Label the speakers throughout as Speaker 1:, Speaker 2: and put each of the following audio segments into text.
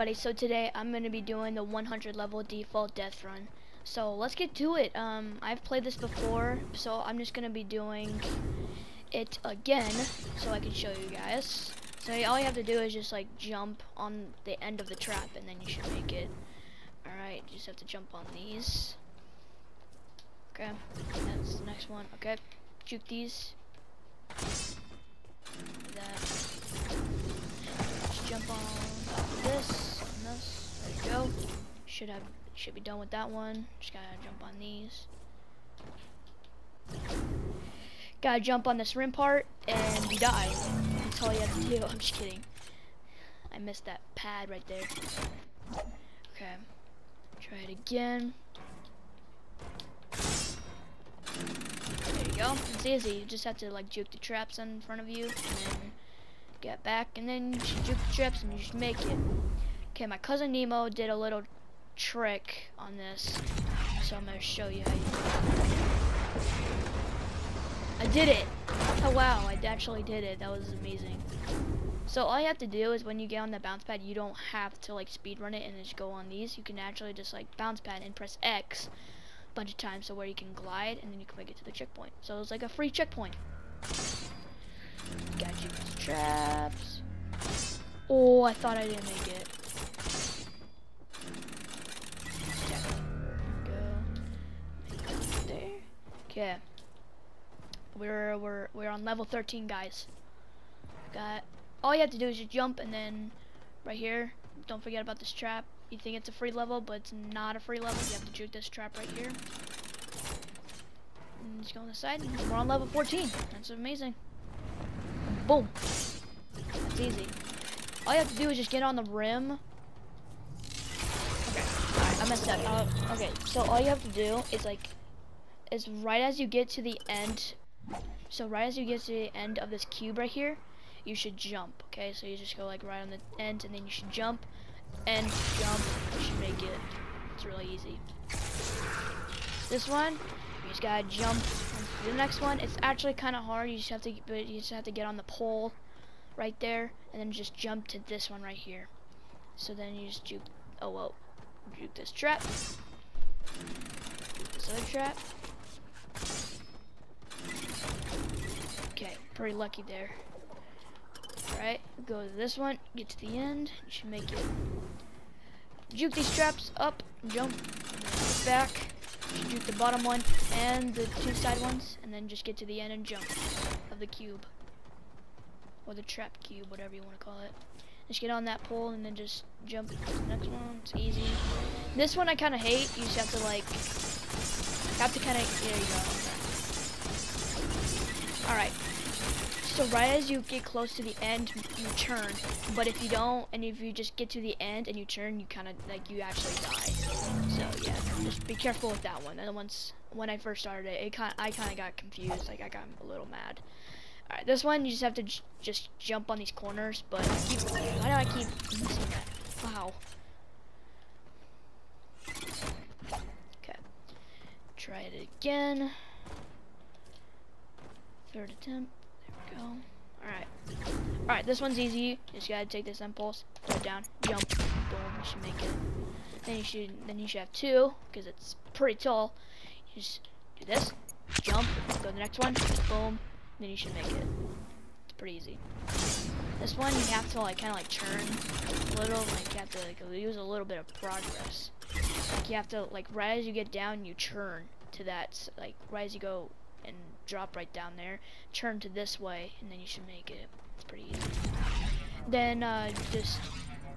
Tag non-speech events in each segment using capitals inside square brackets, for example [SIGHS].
Speaker 1: Buddy, so today I'm going to be doing the 100 level default death run. So let's get to it. Um, I've played this before, so I'm just going to be doing it again so I can show you guys. So all you have to do is just like jump on the end of the trap and then you should make it. Alright, you just have to jump on these. Okay, that's the next one. Okay, juke these. That. Jump on this Go. Should have should be done with that one. Just gotta jump on these. Gotta jump on this rim part and you die. That's all you have to do. [LAUGHS] I'm just kidding. I missed that pad right there. Okay. Try it again. There you go. It's easy. You just have to like juke the traps in front of you and then get back and then you juke the traps and you just make it. Okay, my cousin Nemo did a little trick on this, so I'm gonna show you how you do it. I did it! Oh wow, I actually did it. That was amazing. So all you have to do is when you get on the bounce pad, you don't have to like speed run it and just go on these. You can actually just like bounce pad and press X a bunch of times so where you can glide and then you can make it to the checkpoint. So it's like a free checkpoint. Got you traps. Oh, I thought I didn't make it. Okay. We're we're we're on level 13, guys. Got all you have to do is just jump and then right here. Don't forget about this trap. You think it's a free level, but it's not a free level. You have to juke this trap right here. And just go on the side. We're on level 14. That's amazing. Boom. That's easy. All you have to do is just get on the rim. Okay. Alright, I messed up. Uh, okay, so all you have to do is like is right as you get to the end, so right as you get to the end of this cube right here, you should jump, okay? So you just go like right on the end and then you should jump and jump. You should make it. It's really easy. This one, you just gotta jump. The next one, it's actually kind of hard. You just have to, but you just have to get on the pole right there and then just jump to this one right here. So then you just juke, oh well, juke this trap, this other trap, Okay, pretty lucky there. Alright, go to this one, get to the end, you should make it. Juke these traps up, jump, back, juke the bottom one and the two side ones, and then just get to the end and jump of the cube. Or the trap cube, whatever you want to call it. Just get on that pole and then just jump to the next one. It's easy. This one I kind of hate. You just have to like, have to kind of, there you go. Alright, so right as you get close to the end, you turn. But if you don't, and if you just get to the end and you turn, you kind of, like, you actually die. So, yeah, just be careful with that one. And once, when I first started it, it kind I kind of got confused. Like, I got a little mad. Alright, this one, you just have to just jump on these corners. But keep, why do I keep missing that? Wow. Okay. Try it again. Third attempt go. Alright. Alright, this one's easy. Just gotta take this impulse, throw it down, jump, boom, you should make it. Then you should then you should have two, because it's pretty tall. You just do this, jump, go to the next one, boom, then you should make it. It's pretty easy. This one you have to like kinda like turn a little, like you have to like use a little bit of progress. Like you have to like right as you get down you turn to that like right as you go and drop right down there. Turn to this way, and then you should make it. It's pretty easy. Then uh, just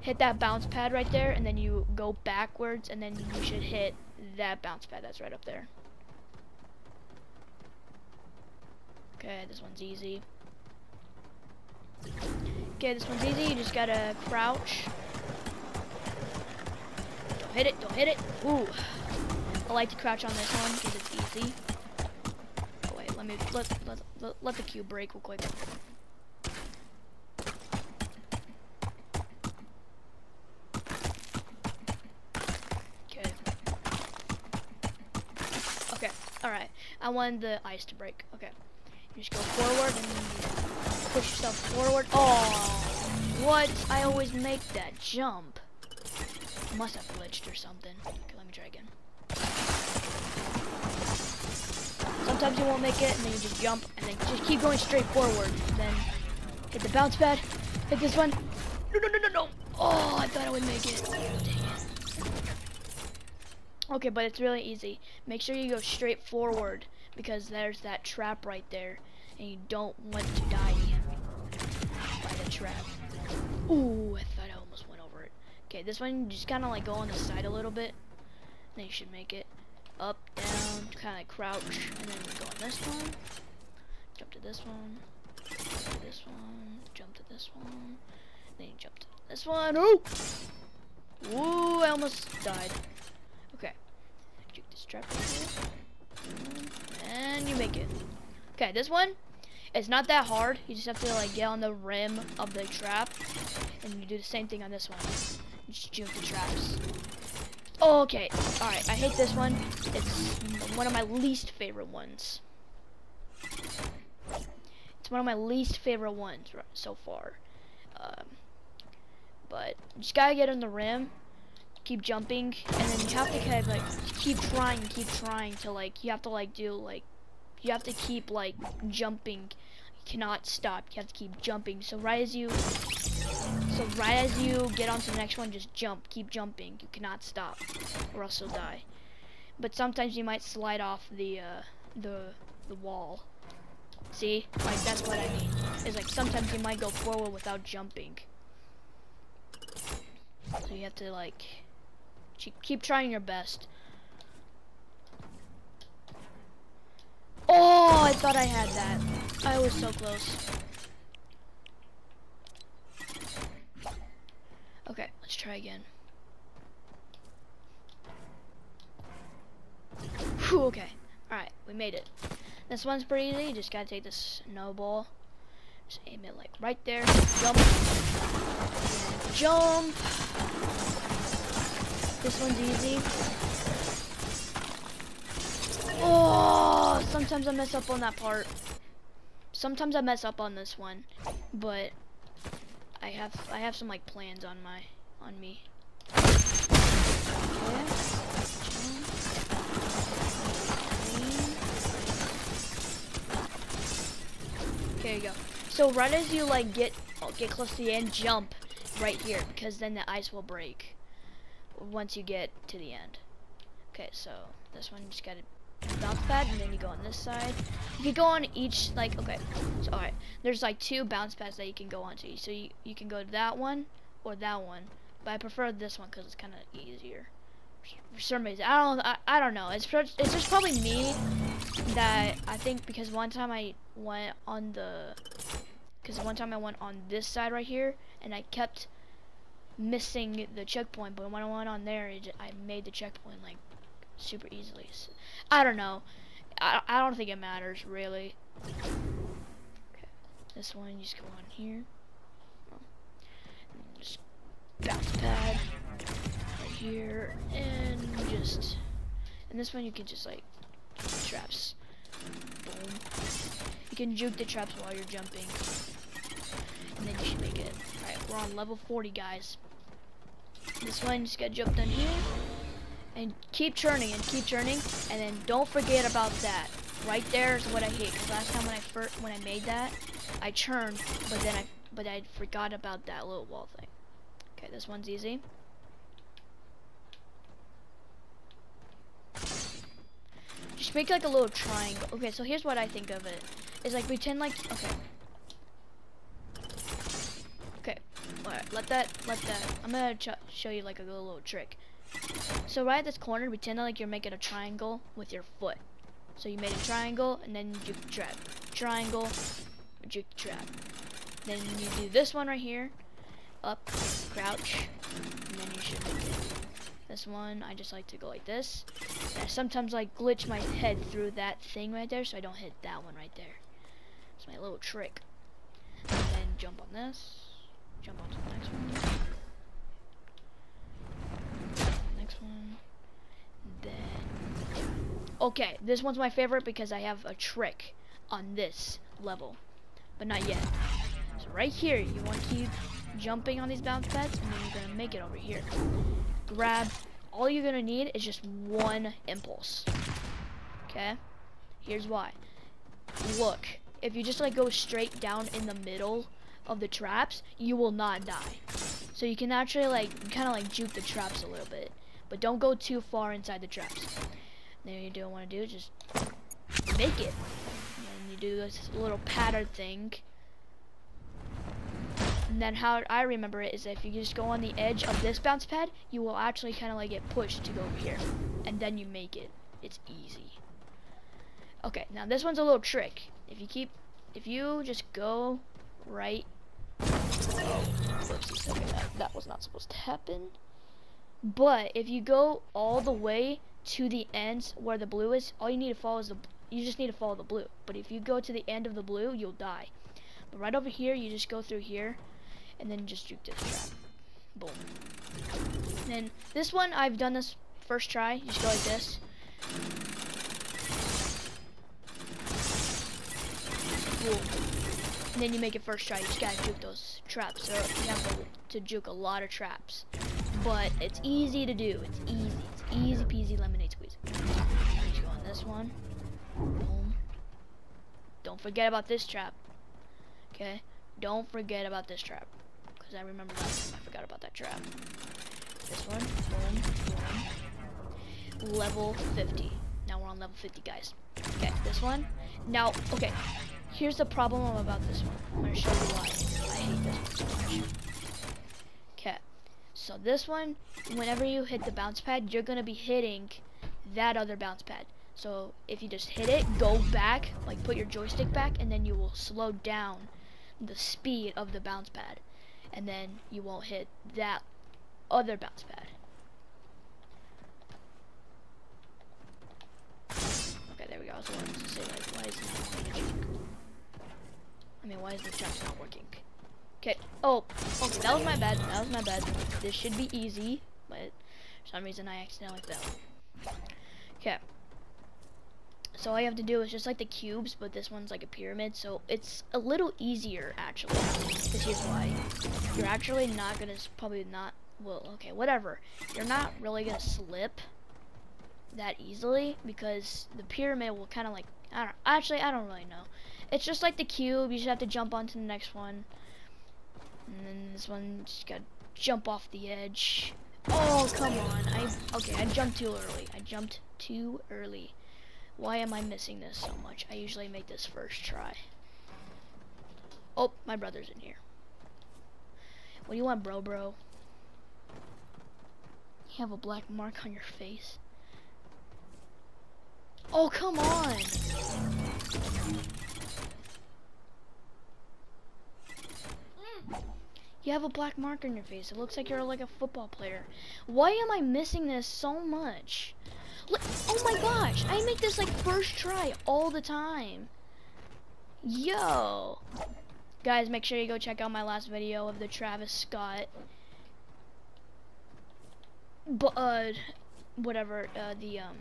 Speaker 1: hit that bounce pad right there, and then you go backwards, and then you should hit that bounce pad that's right up there. Okay, this one's easy. Okay, this one's easy. You just gotta crouch. Don't hit it. Don't hit it. Ooh. I like to crouch on this one because it's easy let me let, let let let the cube break real quick. Okay. Okay. All right. I want the ice to break. Okay. You just go forward and push yourself forward. Oh, what? I always make that jump. must have glitched or something. Okay, let me try again. Sometimes you won't make it, and then you just jump, and then just keep going straight forward. Then hit the bounce pad, hit this one. No, no, no, no, no. Oh, I thought I would make it. Okay, but it's really easy. Make sure you go straight forward, because there's that trap right there, and you don't want to die by the trap. Ooh, I thought I almost went over it. Okay, this one, you just kind of like go on the side a little bit, then you should make it up, down, kind of crouch, and then go on this one, jump to this one, jump to this one, jump to this one, then you jump to this one. Ooh! Ooh, I almost died. Okay. Juke this trap. And you make it. Okay, this one, it's not that hard. You just have to like get on the rim of the trap, and you do the same thing on this one. Just juke the traps. Okay, alright, I hate this one. It's one of my least favorite ones. It's one of my least favorite ones so far. Um, but just gotta get on the rim, keep jumping, and then you have to kind of like keep trying, keep trying to like, you have to like do like, you have to keep like jumping. You cannot stop, you have to keep jumping. So right as you so right as you get onto the next one, just jump. Keep jumping. You cannot stop, or else you'll die. But sometimes you might slide off the uh, the the wall. See, like that's what I mean. Is like sometimes you might go forward without jumping. So you have to like keep trying your best. Oh, I thought I had that. I was so close. Okay, let's try again. Whew, okay. Alright, we made it. This one's pretty easy. You just gotta take this snowball. Just aim it like right there. Jump. Jump. This one's easy. Oh, sometimes I mess up on that part. Sometimes I mess up on this one, but I have I have some like plans on my on me. Okay, you go. So right as you like get get close to the end, jump right here because then the ice will break once you get to the end. Okay, so this one just gotta bounce pad and then you go on this side. You can go on each like okay. So alright. There's like two bounce pads that you can go onto. So you, you can go to that one or that one. But I prefer this one because it's kinda easier. For some reason. I don't I, I don't know. It's it's just probably me that I think because one time I went on the because one time I went on this side right here and I kept missing the checkpoint but when I went on there it, I made the checkpoint like super easily. So, I don't know. I, I don't think it matters really. Okay. This one, you just go on here. Just bounce pad here, and just. And this one, you can just like traps. Boom. You can juke the traps while you're jumping, and then you should make it. All right, we're on level 40, guys. This one, just got jumped on here and keep churning and keep churning and then don't forget about that. Right there is what I hate because last time when I first when I made that I churned but then I but I forgot about that little wall thing. Okay this one's easy. Just make like a little triangle. Okay so here's what I think of it. is like pretend like okay. Okay all right let that let that. I'm gonna show you like a little trick so right at this corner, pretend like you're making a triangle with your foot. So you made a triangle, and then you trap. Triangle, juke trap. Then you do this one right here, up, crouch, and then you should make it. This one, I just like to go like this. And I sometimes like glitch my head through that thing right there, so I don't hit that one right there. It's my little trick. And then jump on this, jump onto the next one. One. Then, okay, this one's my favorite because I have a trick on this level, but not yet. So right here, you want to keep jumping on these bounce pads, and then you're gonna make it over here. grab. All you're gonna need is just one impulse. Okay? Here's why. Look, if you just like go straight down in the middle of the traps, you will not die. So you can actually like kind of like juke the traps a little bit, but don't go too far inside the traps. Then you don't want to do just make it. And you do this little pattern thing. And then how I remember it is if you just go on the edge of this bounce pad, you will actually kind of like get pushed to go over here. And then you make it. It's easy. Okay, now this one's a little trick. If you keep, if you just go right, oh, okay, that, that was not supposed to happen. But if you go all the way to the ends where the blue is, all you need to follow is the, you just need to follow the blue. But if you go to the end of the blue, you'll die. But right over here, you just go through here, and then just juke this trap. Boom. Then this one, I've done this first try. You just go like this. Boom. And then you make it first try. You just gotta juke those traps. So you have to, to juke a lot of traps. But it's easy to do. It's easy. It's easy peasy lemonade squeeze. Go on this one. Boom. Don't forget about this trap. Okay? Don't forget about this trap. Because I remember that I forgot about that trap. This one. Boom. Boom. Level 50. Now we're on level 50, guys. Okay, this one. Now, okay. Here's the problem about this one. I'm going to show you why I hate this one so much. Okay. So this one, whenever you hit the bounce pad, you're to be hitting that other bounce pad. So if you just hit it, go back, like put your joystick back, and then you will slow down the speed of the bounce pad. And then you won't hit that other bounce pad. Okay, there we go. I was wanted to say, like, why is it not working? I mean, why is the traps not working? Okay. Oh, okay, that was my bad. That was my bad. This should be easy, but for some reason I accidentally fell. Okay. So all you have to do is just like the cubes, but this one's like a pyramid, so it's a little easier actually. Because here's why. You're actually not gonna, probably not, well, okay, whatever. You're not really gonna slip that easily because the pyramid will kind of like, I don't, actually I don't really know. It's just like the cube, you just have to jump onto the next one. And then this one just gotta jump off the edge. Oh, come on. I Okay, I jumped too early. I jumped too early. Why am I missing this so much? I usually make this first try. Oh, my brother's in here. What do you want, bro, bro? You have a black mark on your face. Oh, come on! You have a black mark on your face. It looks like you're like a football player. Why am I missing this so much? Look, oh my gosh, I make this like first try all the time. Yo. Guys, make sure you go check out my last video of the Travis Scott but uh whatever uh the um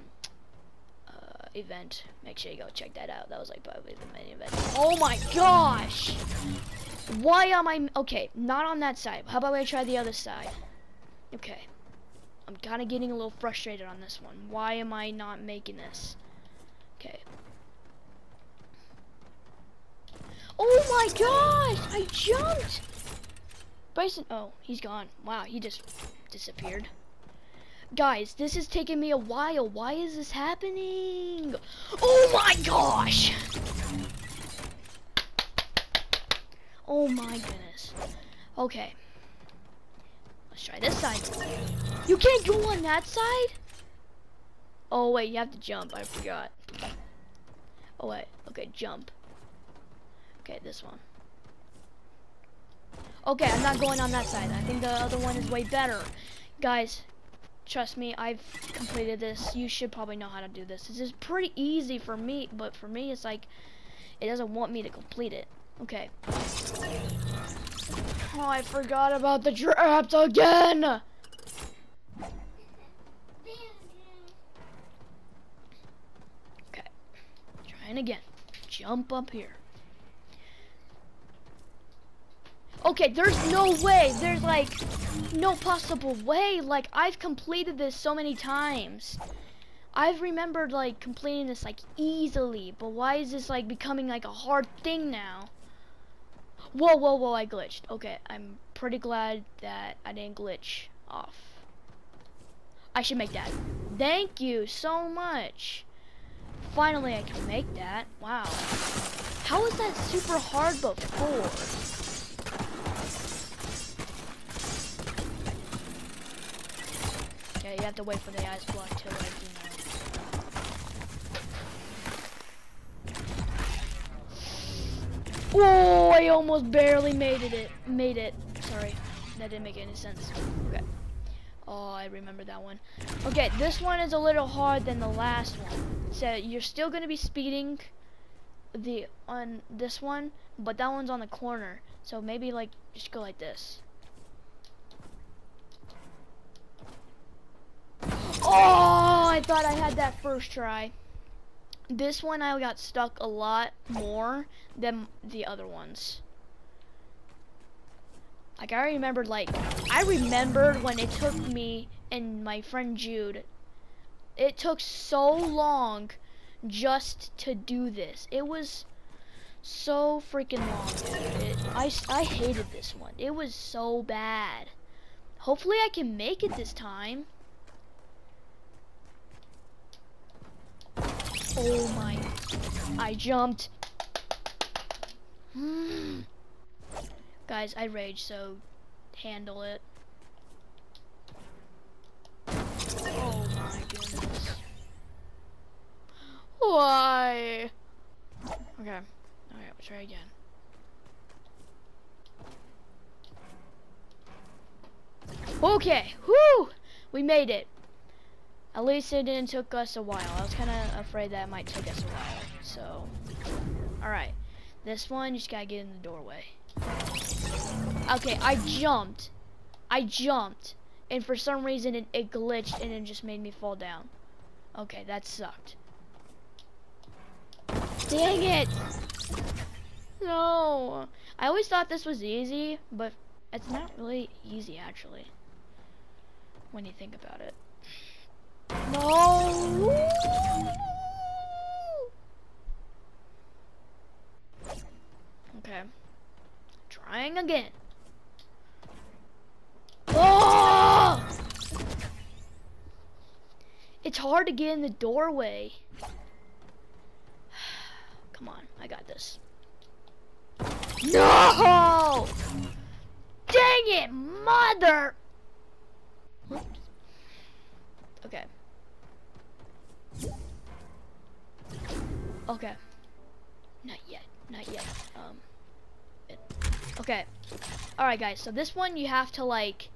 Speaker 1: event. Make sure you go check that out. That was like probably the main event. Oh my gosh! Why am I okay, not on that side. How about I try the other side? Okay. I'm kind of getting a little frustrated on this one. Why am I not making this? Okay. Oh my gosh! I jumped! Bryson, oh, he's gone. Wow, he just disappeared. Guys, this is taking me a while. Why is this happening? Oh my gosh! Oh my goodness. Okay. Let's try this side. You can't go on that side? Oh wait, you have to jump. I forgot. Oh wait. Okay, jump. Okay, this one. Okay, I'm not going on that side. I think the other one is way better. Guys, trust me, I've completed this. You should probably know how to do this. This is pretty easy for me, but for me, it's like, it doesn't want me to complete it. Okay. Oh, I forgot about the traps again! Okay. Trying again. Jump up here. Okay, there's no way. There's like no possible way. Like, I've completed this so many times. I've remembered, like, completing this, like, easily. But why is this, like, becoming, like, a hard thing now? Whoa, whoa, whoa, I glitched. Okay, I'm pretty glad that I didn't glitch off. I should make that. Thank you so much. Finally, I can make that. Wow. How was that super hard before? Yeah, you have to wait for the ice block to like, you know. Oh, I almost barely made it. Made it. Sorry, that didn't make any sense. Okay. Oh, I remember that one. Okay, this one is a little hard than the last one. So you're still gonna be speeding the on this one, but that one's on the corner. So maybe like just go like this. Oh, I thought I had that first try. This one I got stuck a lot more than the other ones. Like I remembered like I remembered when it took me and my friend Jude it took so long just to do this. It was so freaking long. It, I, I hated this one. It was so bad. Hopefully I can make it this time. Oh my. I jumped. [GASPS] Guys, I rage, so handle it. Oh my goodness. Why? Okay. Alright, we'll try again. Okay, whoo! We made it. At least it didn't took us a while. I was kind of afraid that it might take us a while. So, alright. This one, you just gotta get in the doorway. Okay, I jumped. I jumped. And for some reason, it, it glitched and it just made me fall down. Okay, that sucked. Dang it! No! I always thought this was easy, but it's not really easy, actually. When you think about it. No! Okay. Trying again. Oh! It's hard to get in the doorway. [SIGHS] Come on, I got this. No! Dang it, mother! Okay. Okay. Not yet, not yet. Um. Okay. Alright guys, so this one you have to like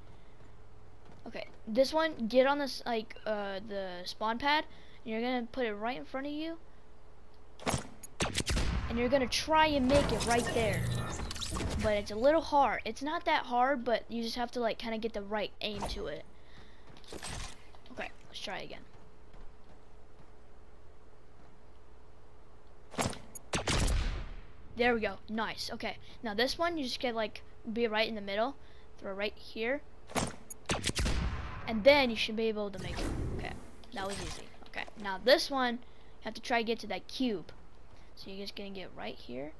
Speaker 1: Okay, this one, get on this like uh the spawn pad and you're gonna put it right in front of you. And you're gonna try and make it right there. But it's a little hard. It's not that hard, but you just have to like kinda get the right aim to it. Okay, let's try again. There we go. Nice. Okay. Now this one, you just get like, be right in the middle. Throw right here. And then you should be able to make it. Okay. That was easy. Okay. Now this one, you have to try to get to that cube. So you're just gonna get right here.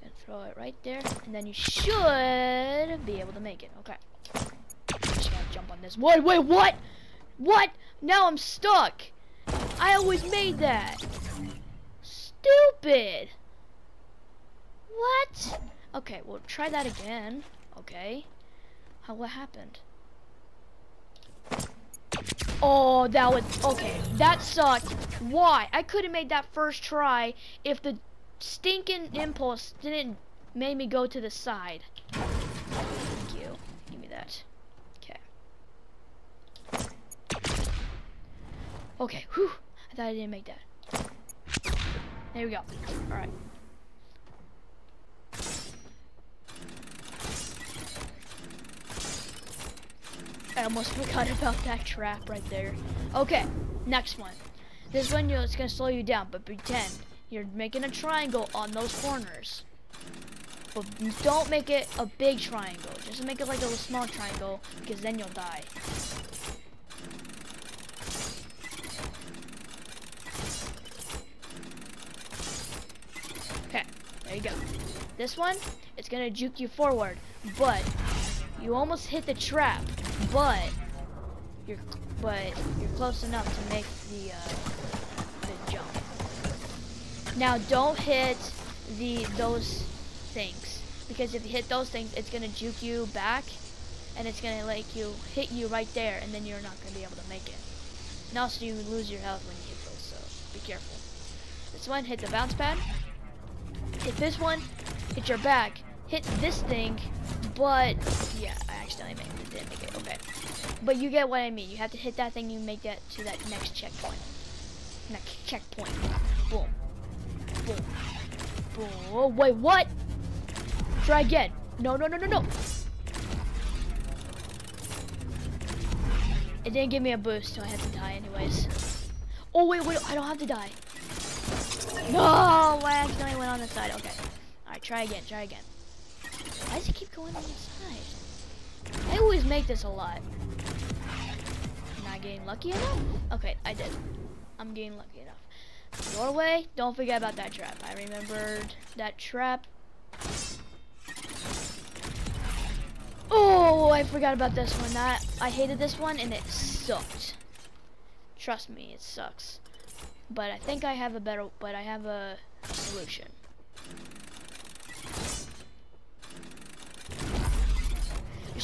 Speaker 1: Gonna throw it right there. And then you should be able to make it. Okay. Just gotta jump on this. Wait, wait, what? What? Now I'm stuck. I always made that. Stupid. What? Okay, well, try that again. Okay. How, what happened? Oh, that was, okay, that sucked. Why? I could have made that first try if the stinking impulse didn't make me go to the side. Thank you. Give me that. Okay. Okay, whew. I thought I didn't make that. There we go. Alright. I almost forgot about that trap right there. Okay, next one. This know, it's gonna slow you down, but pretend you're making a triangle on those corners. But don't make it a big triangle. Just make it like a little small triangle because then you'll die. Okay, there you go. This one, it's gonna juke you forward, but you almost hit the trap, but you're but you're close enough to make the uh, the jump. Now don't hit the those things because if you hit those things, it's gonna juke you back, and it's gonna like you hit you right there, and then you're not gonna be able to make it. And also you lose your health when you hit those, so be careful. This one, hit the bounce pad. Hit this one, hit your back, hit this thing, but yeah, accidentally made it, didn't make it, okay. But you get what I mean. You have to hit that thing, you make that to that next checkpoint. Next checkpoint. Boom. Boom. Boom. Oh, wait, what? Try again. No, no, no, no, no. It didn't give me a boost, so I had to die anyways. Oh, wait, wait, I don't have to die. No, I accidentally went on the side. Okay. Alright, try again, try again. Why does it keep going on the side? I always make this a lot. Not getting lucky enough? Okay, I did. I'm getting lucky enough. Doorway, don't forget about that trap. I remembered that trap. Oh, I forgot about this one. That I hated this one and it sucked. Trust me, it sucks. But I think I have a better, but I have a solution.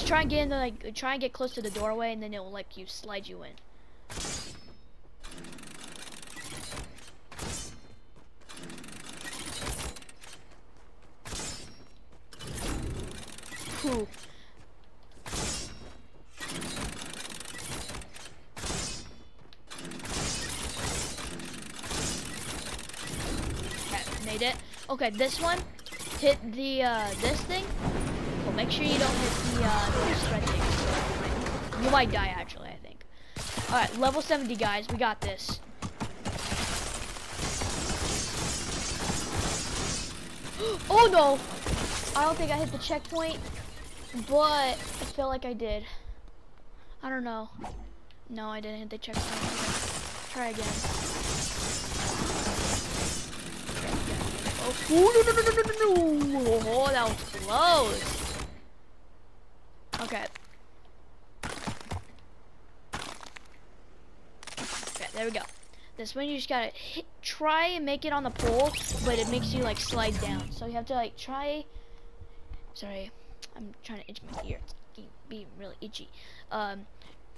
Speaker 1: Just try and get in the, like, try and get close to the doorway and then it'll like you slide you in. Whew. Okay, made it. Okay, this one, hit the, uh, this thing. Make sure you don't hit the, uh, the spread thing. You might die, actually, I think. Alright, level 70, guys. We got this. [GASPS] oh, no! I don't think I hit the checkpoint, but I feel like I did. I don't know. No, I didn't hit the checkpoint. Try again. Oh, no, no, no, no, no, no, Oh, that was close. Okay. Okay, there we go. This one you just gotta hit, try and make it on the pole, but it makes you like slide down. So you have to like try. Sorry, I'm trying to itch my ear. It's being really itchy. Um,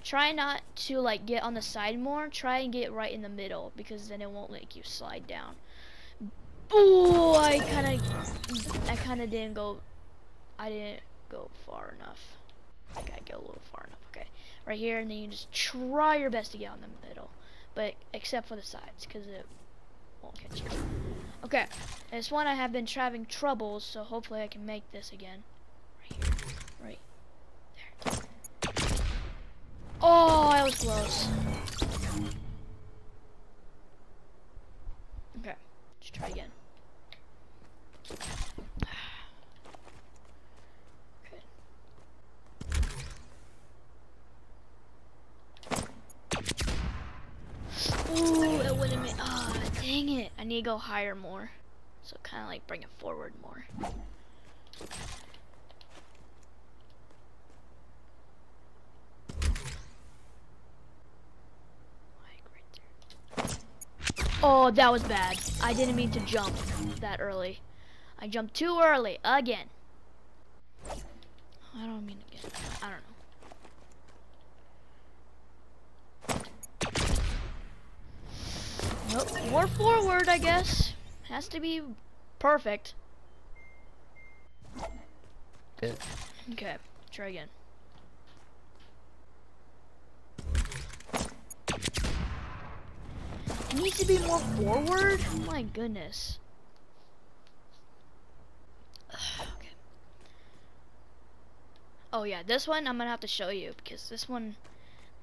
Speaker 1: try not to like get on the side more. Try and get right in the middle because then it won't make you slide down. Oh, I kind of, I kind of didn't go. I didn't go far enough. I gotta go a little far enough. Okay, right here, and then you just try your best to get on the middle but except for the sides because it won't catch you. Okay, this one I have been having troubles, so hopefully I can make this again. Right here, right there. Oh, I was close. Okay, let's try again. Ooh, it wouldn't make, ah, oh, dang it. I need to go higher more. So kind of like bring it forward more. Oh, that was bad. I didn't mean to jump that early. I jumped too early, again. I don't mean again. I don't know. More forward, I guess. Has to be perfect.
Speaker 2: Good.
Speaker 1: Okay, try again. It needs to be more forward? Oh my goodness. [SIGHS] okay. Oh yeah, this one I'm gonna have to show you because this one,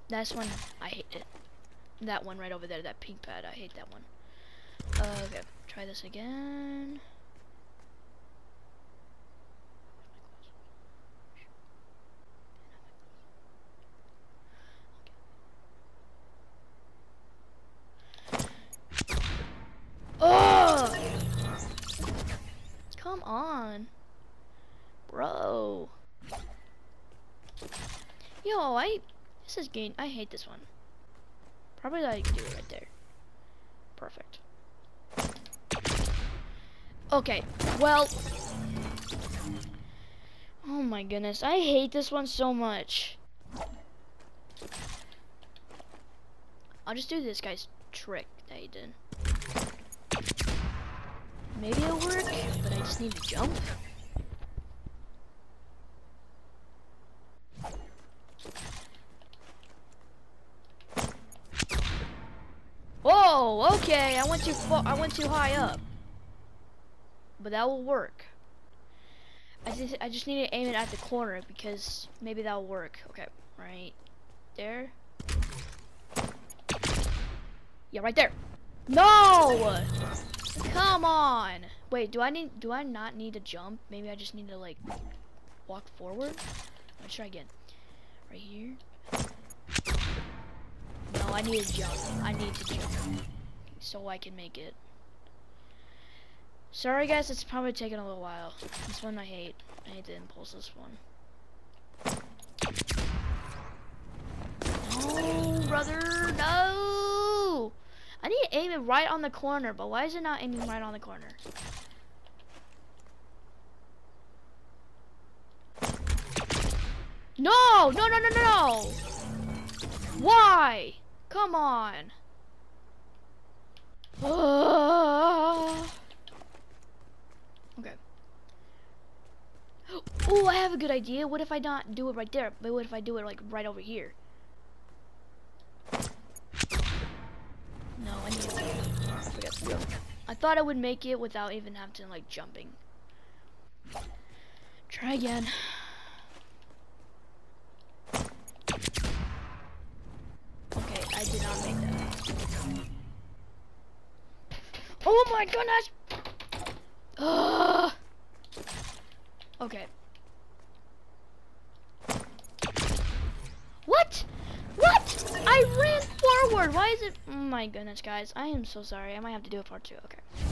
Speaker 1: this one, I hate it that one right over there, that pink pad. I hate that one. Uh, okay, try this again. Oh! Come on. Bro. Yo, I... This is game... I hate this one. Probably can do it right there. Perfect. Okay, well. Oh my goodness, I hate this one so much. I'll just do this guy's trick that he did. Maybe it'll work, but I just need to jump. Whoa, okay, I went too far, I went too high up. But that will work. I just, I just need to aim it at the corner because maybe that'll work. Okay, right there. Yeah, right there. No! Come on. Wait, do I need, do I not need to jump? Maybe I just need to like walk forward. Let's try again. Right here. No, I need to jump. I need to jump so I can make it. Sorry guys, it's probably taking a little while. This one I hate. I hate the impulse this one. No, brother, no! I need to aim it right on the corner, but why is it not aiming right on the corner? No, no, no, no, no, no! Why? Come on. Uh, [SIGHS] okay. Oh, I have a good idea. What if I not do it right there? But what if I do it like right over here? No, I need to go. I thought I would make it without even having to like jumping. Try again. Okay, I did not make that. Oh my goodness! Ugh. Okay. What? What? I ran forward. Why is it? Oh my goodness, guys. I am so sorry. I might have to do a part two. Okay.